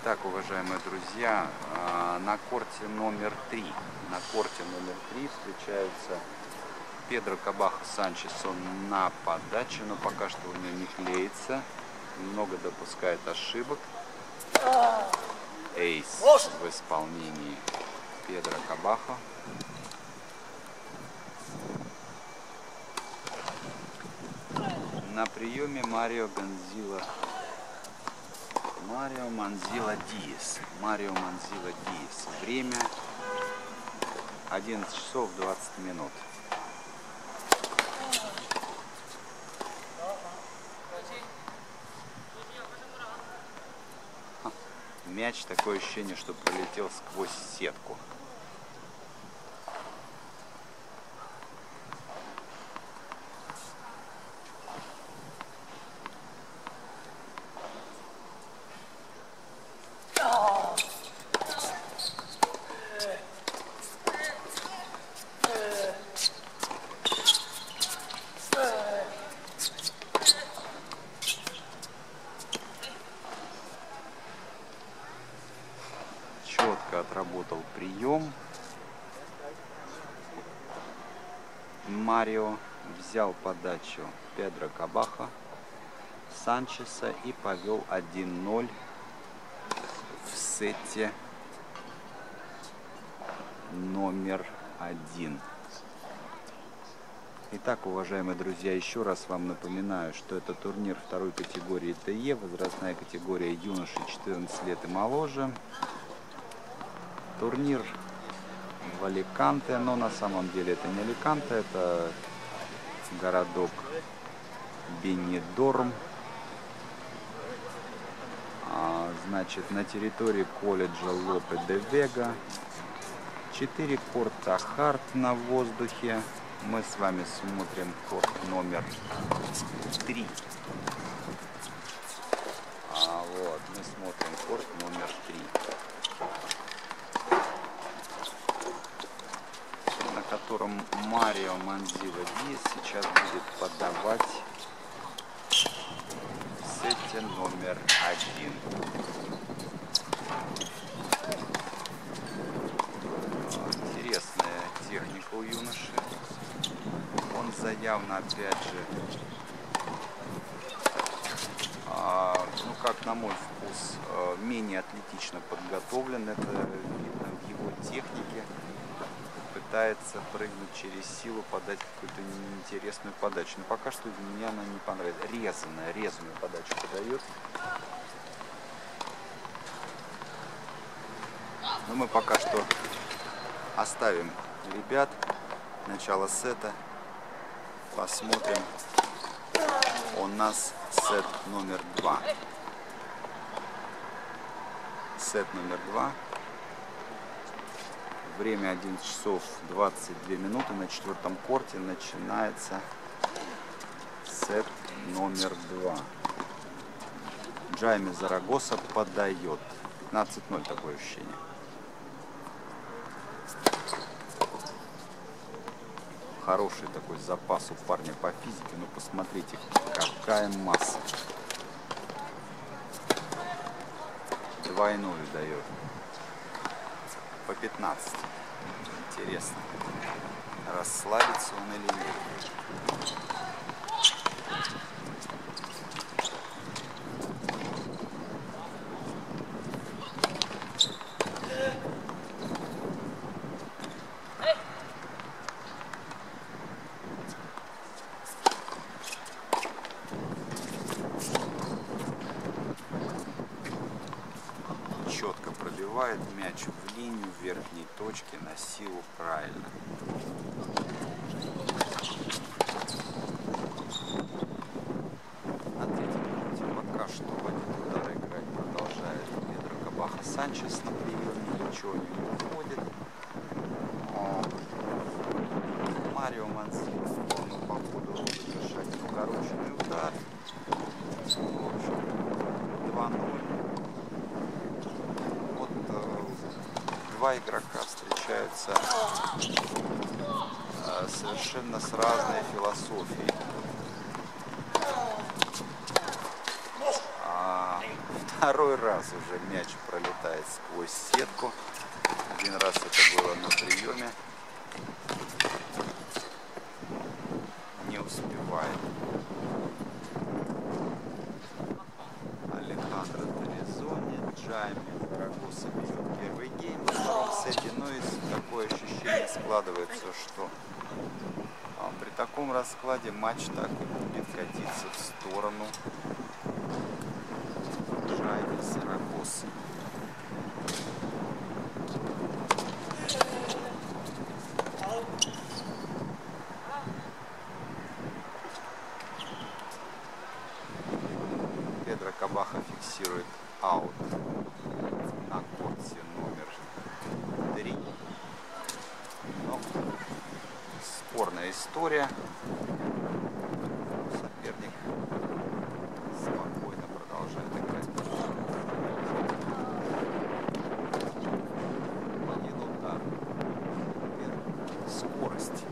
Итак, уважаемые друзья, а, на корте номер три, на корте номер три встречаются Педро Кабаха Санчес, он на подаче, но пока что у него не клеится, много допускает ошибок. Эйс в исполнении Педро Кабаха. На приеме Марио Гонзила Марио Манзила Диес. Марио Манзила Диес. Время 11 часов 20 минут. Мяч такое ощущение, что пролетел сквозь сетку. четко отработал прием. Марио взял подачу Педро Кабаха, Санчеса и повел 1-0 в сете номер один. Итак, уважаемые друзья, еще раз вам напоминаю, что это турнир второй категории ТЕ, возрастная категория юноши 14 лет и моложе. Турнир в Аликанте, но на самом деле это не Аликанте, это городок Бенедорм. А, значит, на территории колледжа Лопе де Вега. Четыре корта хард на воздухе. Мы с вами смотрим корт номер три. А вот, мы смотрим корт номер три. на котором Марио Манзила Диас сейчас будет подавать в сете номер один. Интересная техника у юноши. Он заявно, опять же, а, ну как на мой вкус, а, менее атлетично подготовлен. Это видно в его технике пытается прыгнуть через силу, подать какую-то неинтересную подачу. Но пока что мне она не понравилась. Резаная, резаную подачу подает. Но мы пока что оставим ребят. Начало сета. Посмотрим. У нас сет номер два. Сет номер два. Время 11 часов 22 минуты. На четвертом корте начинается сет номер два. Джайми Зарагоса подает. 15-0 такое ощущение. Хороший такой запас у парня по физике. Ну посмотрите, какая масса. Двойную дает по 15. Интересно, расслабится он или нет. четко пробивает мяч в линию верхней точки на силу правильно. На третьем минуте пока что в один удар играть продолжает Педро Кабаха Санчес на приеме, ничего не уходит. Марио Манзини ну, по ходу один укороченный удар. В общем, 2-0 два игрока встречаются э, совершенно с разной философией. А Второй раз уже мяч пролетает сквозь сетку. Один раз это было на приеме. Не успевает. Алехандро Торизони, Джайми Зарагоса бьет первый гейм в втором сете. Ну и такое ощущение складывается, что а, при таком раскладе матч так и будет катиться в сторону Джайми Зарагоса. Педро Кабаха фиксирует аут на корте номер 3. Но спорная история. Соперник спокойно продолжает играть. Один удар. Теперь Скорость.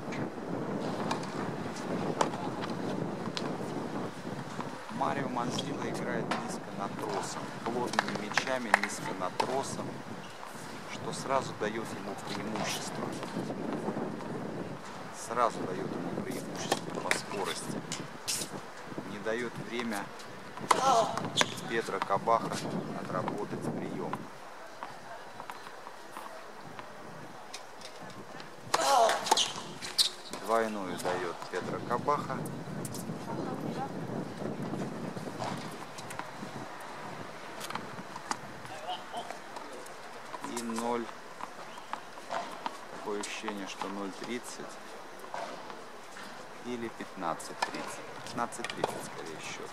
Марио Манзила играет низко над тросом, плотными мячами низко над тросом, что сразу дает ему преимущество. Сразу дает ему преимущество по скорости. Не дает время Петра Кабаха отработать прием. Двойную дает Петра Кабаха. 30 или 15-30. 15-30 скорее счет.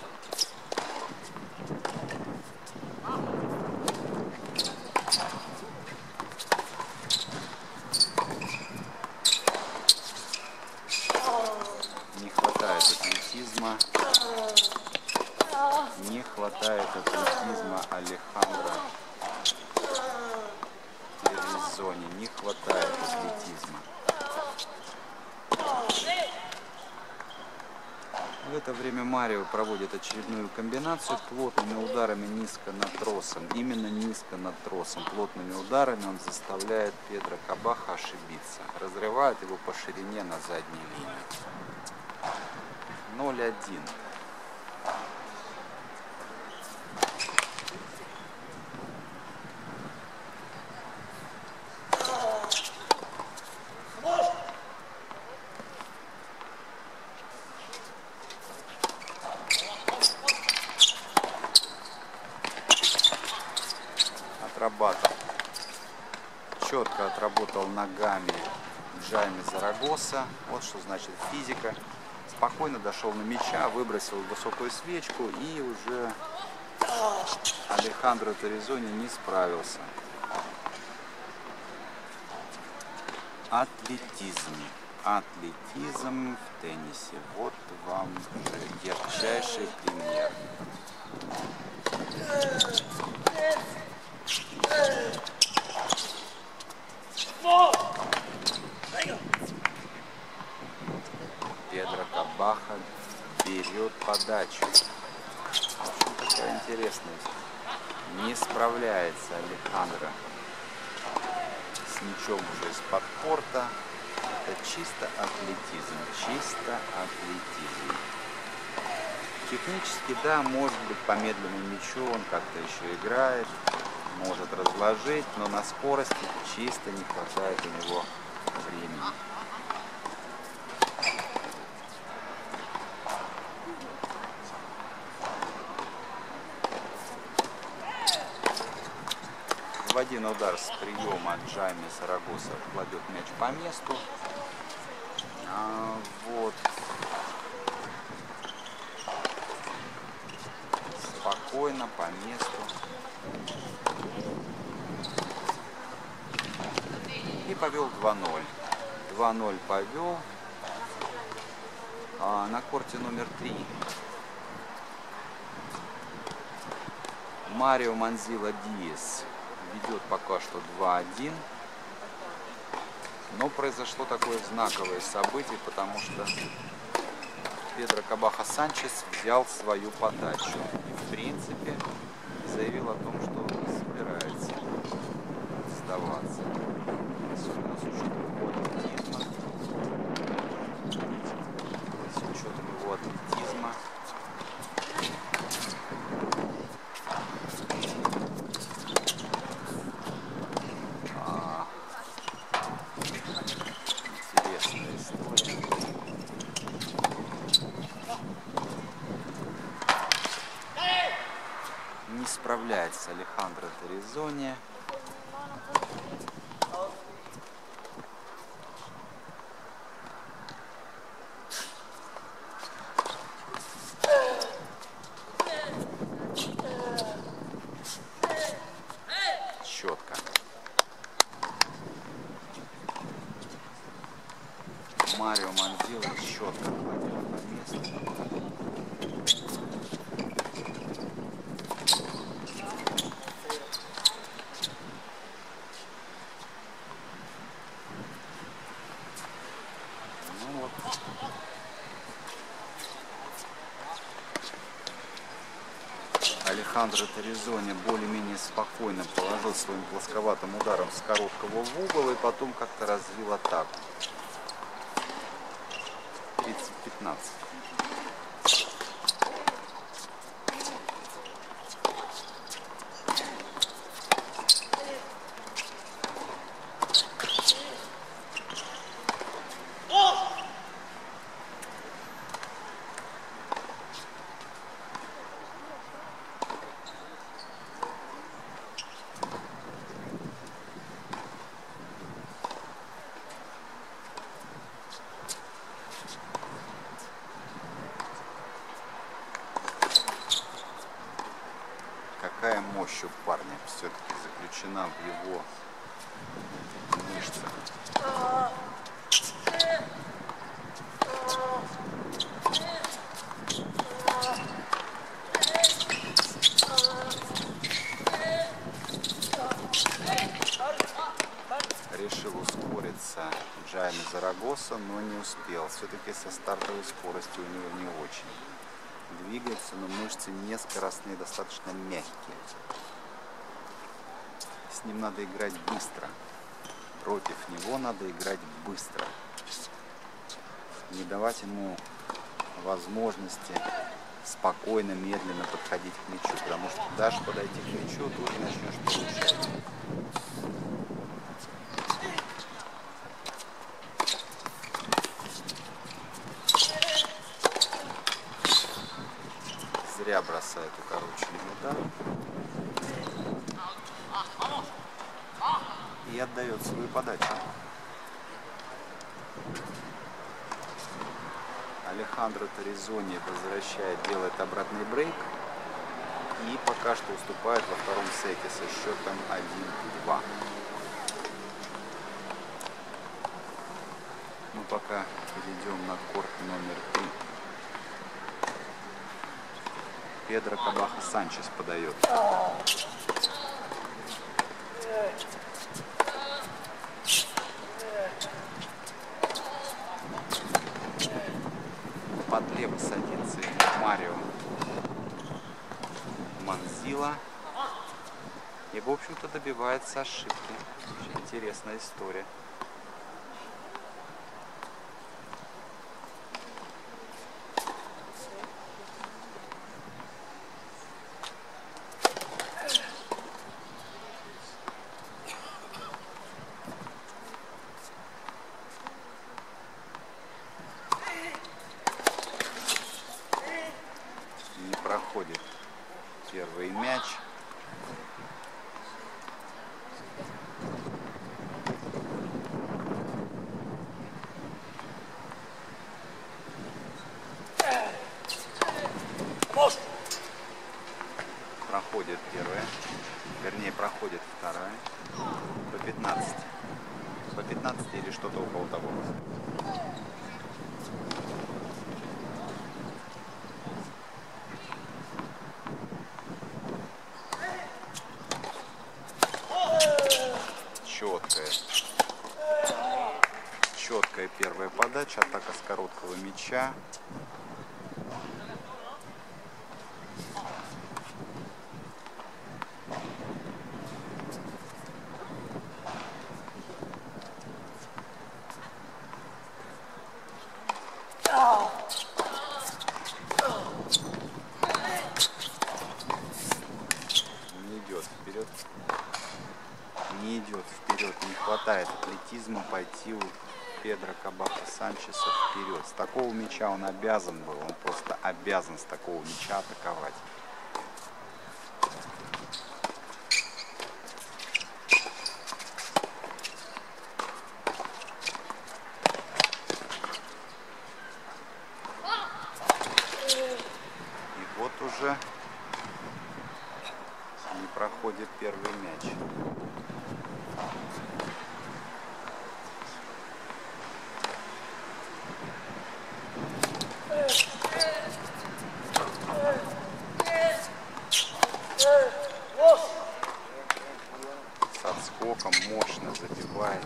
Марио проводит очередную комбинацию плотными ударами низко над тросом. Именно низко над тросом. Плотными ударами он заставляет Педро Кабаха ошибиться. Разрывает его по ширине на задней линии. 0-1. Ногами Джайми Зарагоса. Вот что значит физика. Спокойно дошел на мяча, выбросил высокую свечку и уже Алехандро Торизони не справился. Атлетизм. Атлетизм в теннисе. Вот вам ярчайший пример. Педро Кабаха берет подачу. Такая интересная. Не справляется Алехандро с мячом уже из-под порта. Это чисто атлетизм. Чисто атлетизм. Технически, да, может быть, по медленному мячу он как-то еще играет, может разложить, но на скорости чисто не хватает у него времени. В один удар с приема Джайми Сарагоса кладет мяч по месту. А, вот. Спокойно, по месту. И повел 2-0. 2-0 повел. А, на корте номер 3 Марио Манзила Диес ведет пока что 2-1. Но произошло такое знаковое событие, потому что Педро Кабаха Санчес взял свою подачу. И, в принципе, заявил о том, что сдаваться. Особенно с учетом его атлетизма. С учетом его атлетизма. А, Интересная история. Не справляется Алехандро Торизони. Четко. Марио Мандила четко кладет на место. Ну вот. Алехандро Торизони более-менее спокойно положил своим плосковатым ударом с короткого в угол и потом как-то развил атаку. 30-15. Какая мощь у парня все-таки заключена в его мышцах. Решил ускориться Джайми Зарагоса, но не успел. Все-таки со стартовой скоростью у него не очень двигается, но мышцы не скоростные, достаточно мягкие. С ним надо играть быстро. Против него надо играть быстро. Не давать ему возможности спокойно, медленно подходить к мячу, потому что дашь подойти к мячу, тут начнешь получать. Зря бросает укороченный удар. И отдает свою подачу. Алехандро Торизони возвращает, делает обратный брейк. И пока что уступает во втором сете со счетом 1-2. Мы пока перейдем на корт номер 3. Педро Кабаха Санчес подает. Подлево садится Марио Манзила. И, в общем-то, добивается ошибки. Очень интересная история. 是啊。Педро Кабаха Санчеса вперед. С такого мяча он обязан был, он просто обязан с такого мяча атаковать. И вот уже не проходит первый мяч. С отскоком мощно забивает.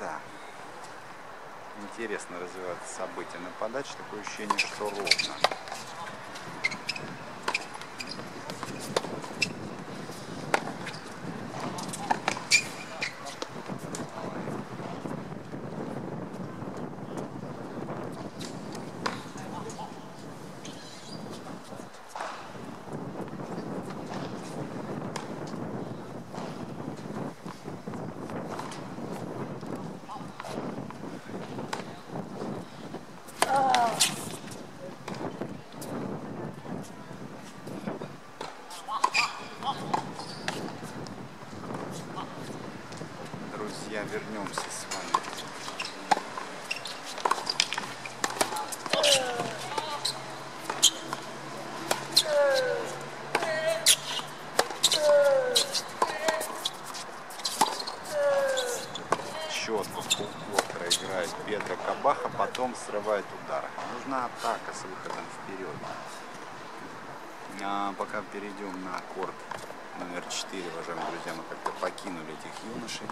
Да. Интересно развиваются события на подаче. Такое ощущение, что ровно. Друзья, вернемся с вами. Четко полквотера играет Педро Кабаха, потом срывает удар. Нужна атака с выходом вперед. А пока перейдем на корт номер 4, уважаемые друзья, мы как-то покинули этих юношей.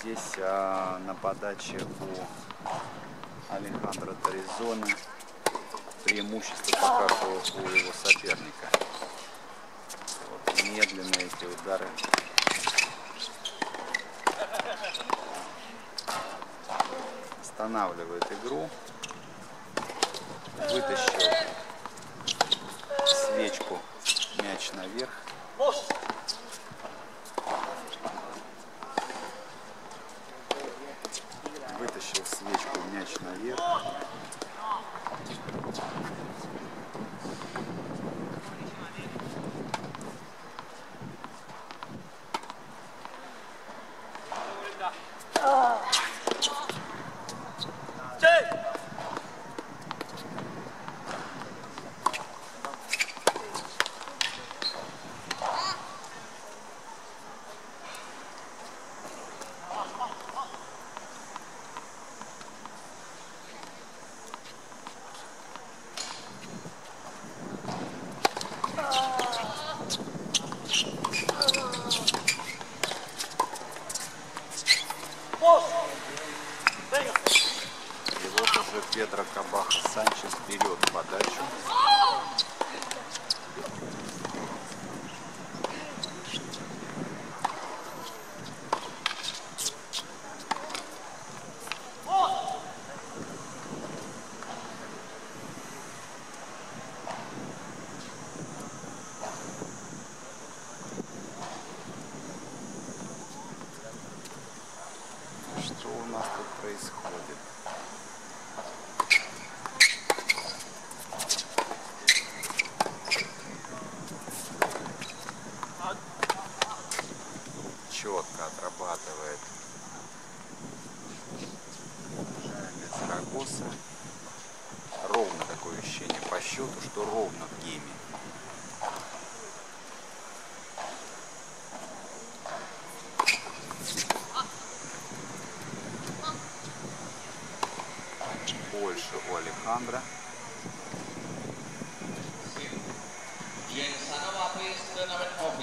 Здесь а, на подаче у Алехандро Торизона преимущество пока что у его соперника. Вот, медленные эти удары. Останавливает игру. Вытащил свечку мяч наверх. Вытащил свечку мяч наверх.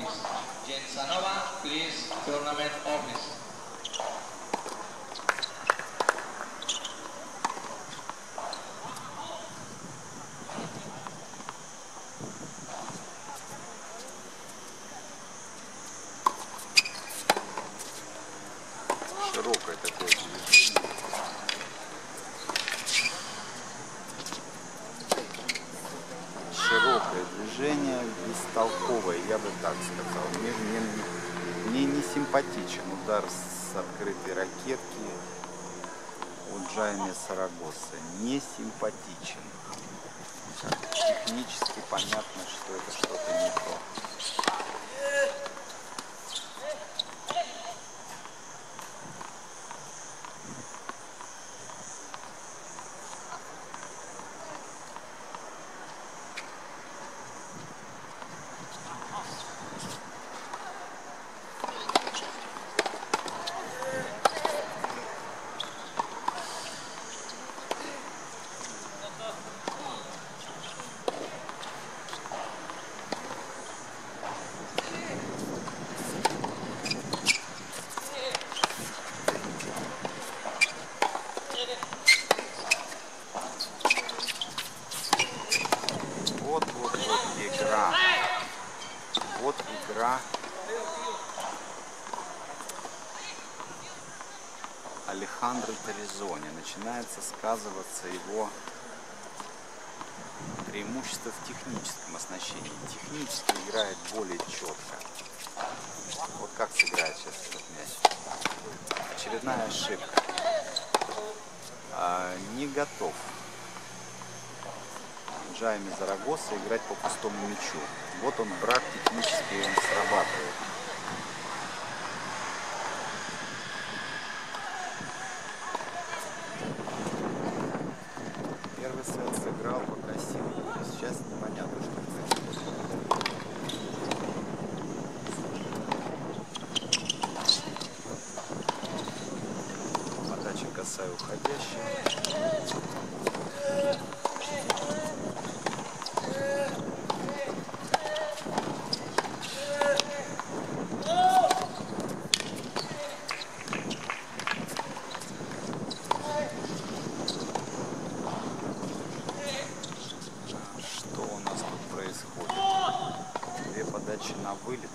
Office. Jensanova, please, tournament office. Удар с открытой ракетки у Джайми Сарагоса. Не симпатичен. Технически понятно, что это что-то не то. Вот, вот, вот игра. Вот игра. Торизони. Начинается сказываться его преимущество в техническом оснащении. Технически играет более четко. Вот как сыграет сейчас этот мяч. Очередная ошибка. А, не готов Джайми Зарагоса играть по пустому мячу. Вот он брак технически он срабатывает. Первый сет сыграл пока силу. Сейчас непонятно, что происходит. Подача косая уходящая. Что у нас тут происходит? Две подачи на вылет.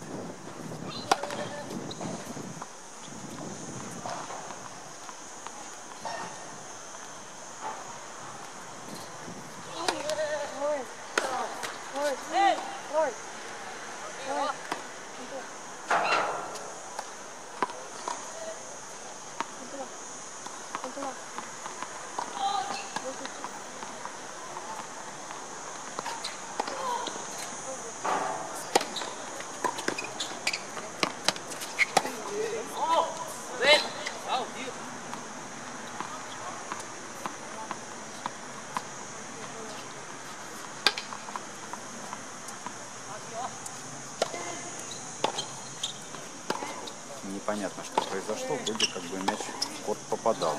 Непонятно, что произошло. Вроде как бы мяч в корт попадал.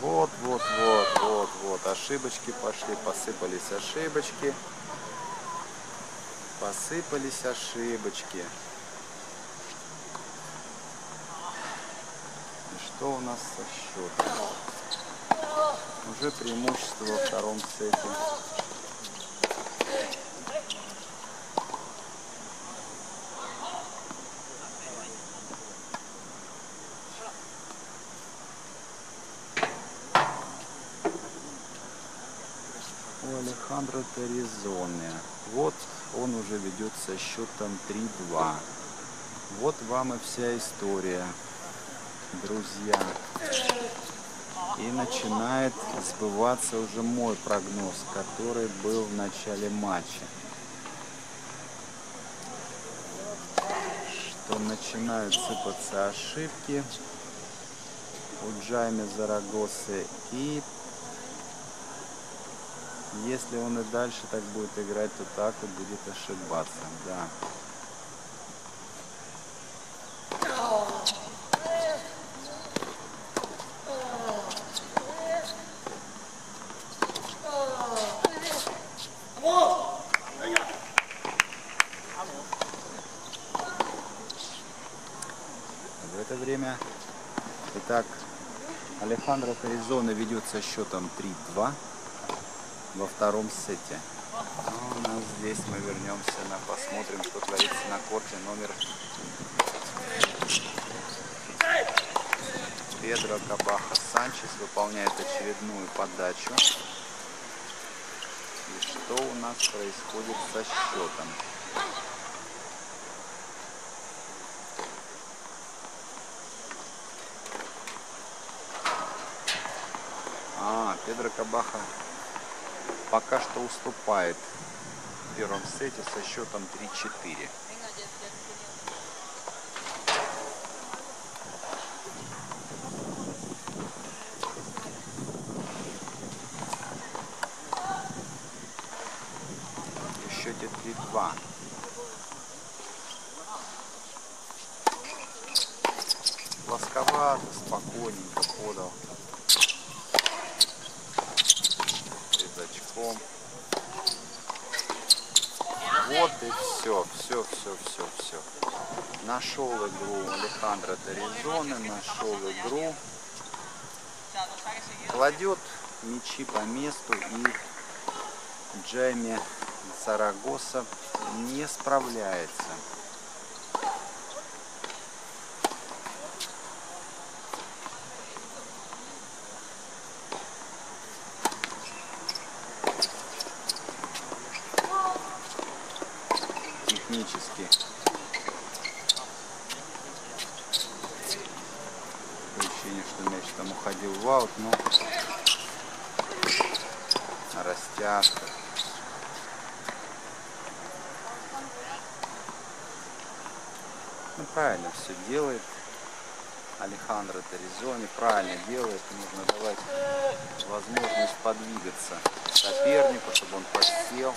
Вот, вот, вот, вот, вот. Ошибочки пошли, посыпались ошибочки. Посыпались ошибочки. И что у нас со счетом? Уже преимущество во втором сете. у Алехандро Торизоне. Вот он уже ведет со счетом 3-2. Вот вам и вся история, друзья. И начинает сбываться уже мой прогноз, который был в начале матча. Что начинают сыпаться ошибки у Джайми Зарагосы и Если он и дальше так будет играть, то так и будет ошибаться, да. В это время, итак, Алехандро Коризона ведет со счетом 3-2 во втором сете. У нас здесь мы вернемся на посмотрим, что творится на корте номер Педро Кабаха Санчес выполняет очередную подачу. И что у нас происходит со счетом? А, Педро Кабаха пока что уступает в первом сете со счетом 3-4. В счете 3-2. Плосковато, спокойненько подал. Резачком. Вот и все, все, все, все, все. Нашел игру Алехандро Доризоне, нашел игру. Кладет мячи по месту и Джейми Сарагоса не справляется. технически. Ощущение, что мяч там уходил в аут, но растяжка. Ну, правильно все делает. Алехандро Торизони правильно делает. Нужно давать возможность подвигаться сопернику, чтобы он подсел.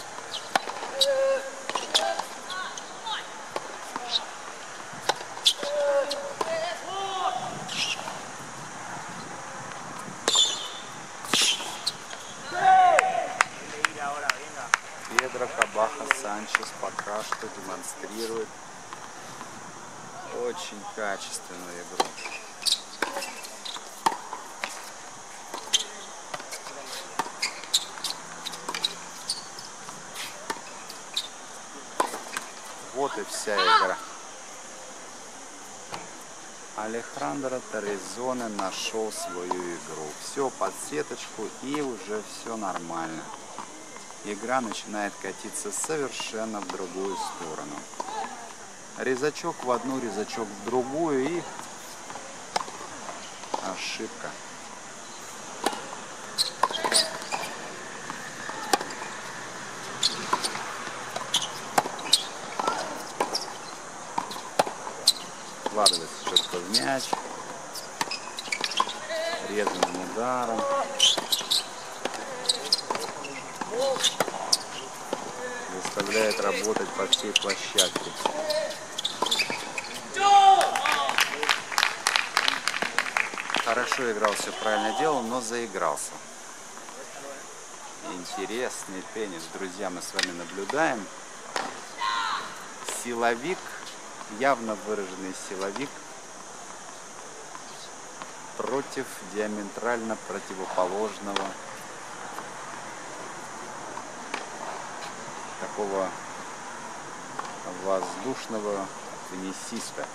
Педро Кабаха Санчес пока что демонстрирует очень качественную игру. Вот и вся игра. Алехандро Торрезоне нашел свою игру. Все под сеточку и уже все нормально. Игра начинает катиться совершенно в другую сторону. Резачок в одну, резачок в другую и ошибка. Вкладывается четко в мяч. Резаным ударом. Заставляет работать по всей площадке. Хорошо играл, все правильно делал, но заигрался. Интересный теннис, друзья, мы с вами наблюдаем. Силовик, явно выраженный силовик против диаметрально противоположного такого воздушного теннисиста.